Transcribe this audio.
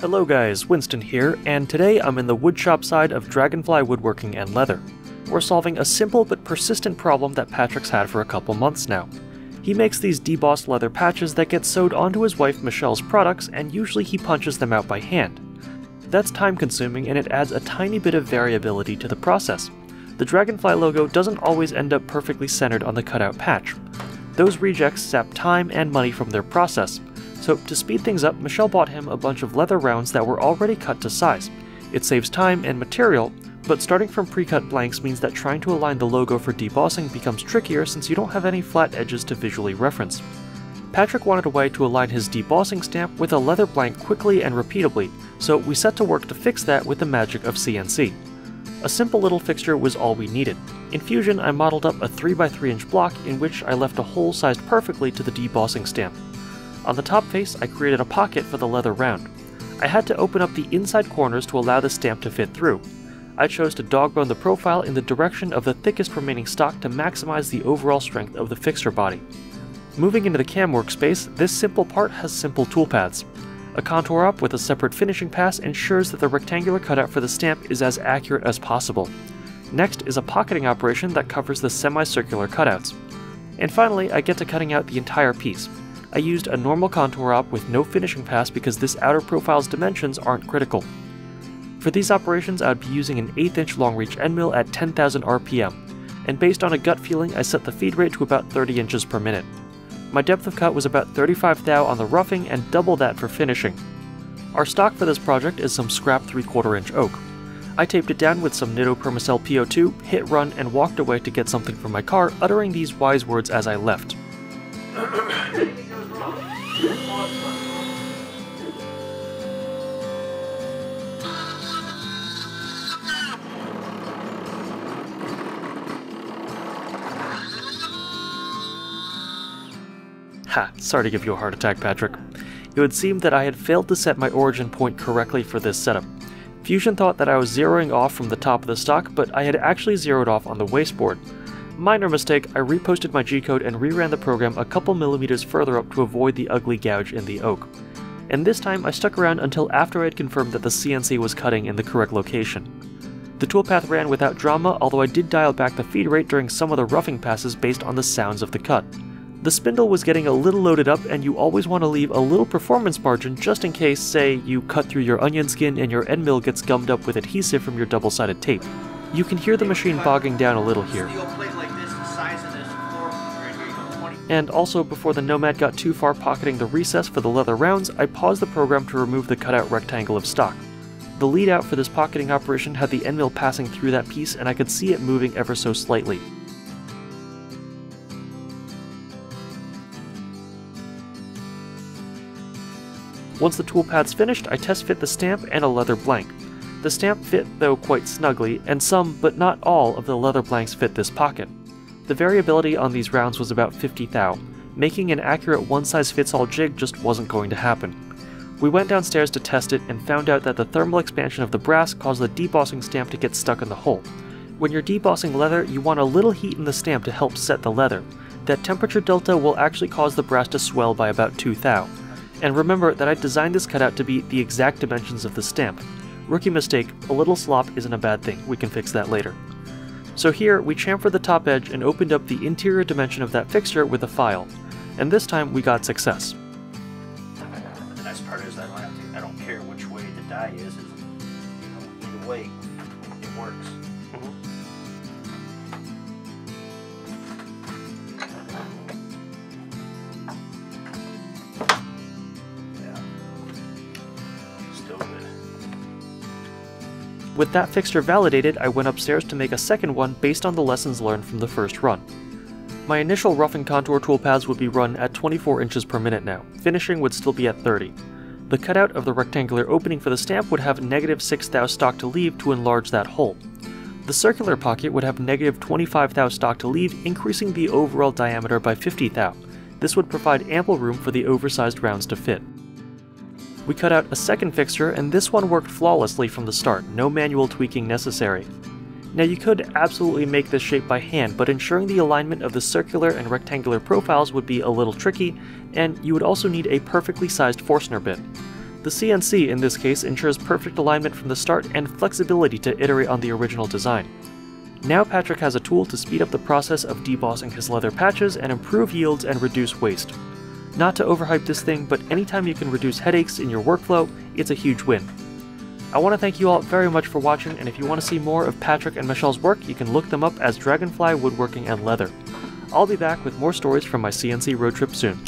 Hello guys, Winston here, and today I'm in the woodshop side of Dragonfly Woodworking and Leather. We're solving a simple but persistent problem that Patrick's had for a couple months now. He makes these debossed leather patches that get sewed onto his wife Michelle's products, and usually he punches them out by hand. That's time consuming and it adds a tiny bit of variability to the process. The Dragonfly logo doesn't always end up perfectly centered on the cutout patch. Those rejects sap time and money from their process, so to speed things up, Michelle bought him a bunch of leather rounds that were already cut to size. It saves time and material, but starting from pre-cut blanks means that trying to align the logo for debossing becomes trickier since you don't have any flat edges to visually reference. Patrick wanted a way to align his debossing stamp with a leather blank quickly and repeatably, so we set to work to fix that with the magic of CNC. A simple little fixture was all we needed. In Fusion, I modeled up a 3x3 inch block in which I left a hole sized perfectly to the debossing stamp. On the top face, I created a pocket for the leather round. I had to open up the inside corners to allow the stamp to fit through. I chose to dogbone the profile in the direction of the thickest remaining stock to maximize the overall strength of the fixture body. Moving into the cam workspace, this simple part has simple toolpaths. A contour op with a separate finishing pass ensures that the rectangular cutout for the stamp is as accurate as possible. Next is a pocketing operation that covers the semicircular cutouts. And finally, I get to cutting out the entire piece. I used a normal contour op with no finishing pass because this outer profile's dimensions aren't critical. For these operations, I would be using an 8th inch long reach end mill at 10,000 RPM, and based on a gut feeling, I set the feed rate to about 30 inches per minute. My depth of cut was about 35 thou on the roughing and double that for finishing. Our stock for this project is some scrap 3 quarter inch oak. I taped it down with some Nitto Permacel PO2, hit run, and walked away to get something from my car, uttering these wise words as I left. Ha, sorry to give you a heart attack, Patrick. It would seem that I had failed to set my origin point correctly for this setup. Fusion thought that I was zeroing off from the top of the stock, but I had actually zeroed off on the wasteboard. Minor mistake, I reposted my G-code and reran the program a couple millimeters further up to avoid the ugly gouge in the oak. And this time I stuck around until after I had confirmed that the CNC was cutting in the correct location. The toolpath ran without drama, although I did dial back the feed rate during some of the roughing passes based on the sounds of the cut. The spindle was getting a little loaded up, and you always want to leave a little performance margin just in case, say, you cut through your onion skin and your end mill gets gummed up with adhesive from your double-sided tape. You can hear the machine bogging down a little here. And also, before the Nomad got too far pocketing the recess for the leather rounds, I paused the program to remove the cutout rectangle of stock. The lead out for this pocketing operation had the end mill passing through that piece and I could see it moving ever so slightly. Once the toolpath's finished, I test fit the stamp and a leather blank. The stamp fit though quite snugly, and some, but not all, of the leather blanks fit this pocket. The variability on these rounds was about 50 thou. Making an accurate one-size-fits-all jig just wasn't going to happen. We went downstairs to test it and found out that the thermal expansion of the brass caused the debossing stamp to get stuck in the hole. When you're debossing leather, you want a little heat in the stamp to help set the leather. That temperature delta will actually cause the brass to swell by about 2 thou. And remember that I designed this cutout to be the exact dimensions of the stamp. Rookie mistake, a little slop isn't a bad thing, we can fix that later. So here, we chamfered the top edge and opened up the interior dimension of that fixture with a file. And this time, we got success. The nice part is I don't to, I don't care which way the die is, is you know, either way, it works. With that fixture validated, I went upstairs to make a second one based on the lessons learned from the first run. My initial rough and contour toolpaths would be run at 24 inches per minute now, finishing would still be at 30. The cutout of the rectangular opening for the stamp would have negative 6 thou stock to leave to enlarge that hole. The circular pocket would have negative 25 thou stock to leave, increasing the overall diameter by 50 thou. This would provide ample room for the oversized rounds to fit. We cut out a second fixture, and this one worked flawlessly from the start, no manual tweaking necessary. Now you could absolutely make this shape by hand, but ensuring the alignment of the circular and rectangular profiles would be a little tricky, and you would also need a perfectly sized Forstner bit. The CNC in this case ensures perfect alignment from the start and flexibility to iterate on the original design. Now Patrick has a tool to speed up the process of debossing his leather patches and improve yields and reduce waste. Not to overhype this thing, but anytime you can reduce headaches in your workflow, it's a huge win. I want to thank you all very much for watching, and if you want to see more of Patrick and Michelle's work, you can look them up as Dragonfly Woodworking and Leather. I'll be back with more stories from my CNC road trip soon.